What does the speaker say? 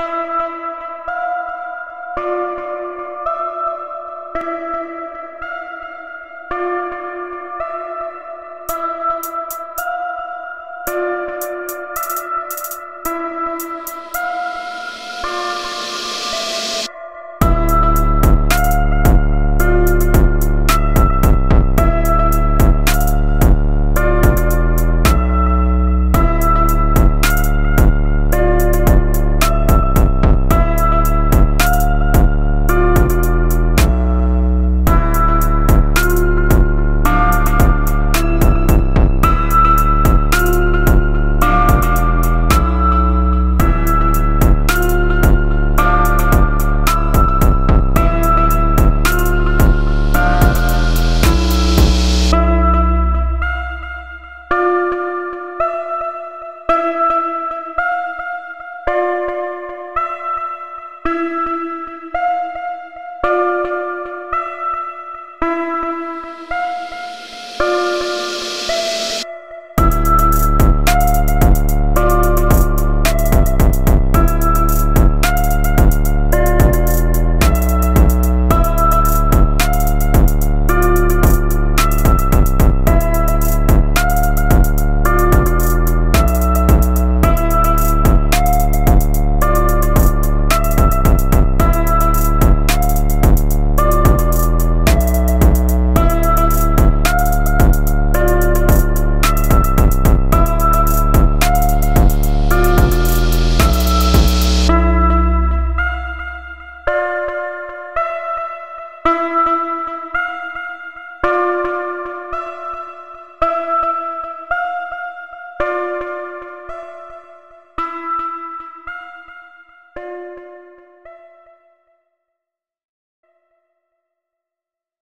you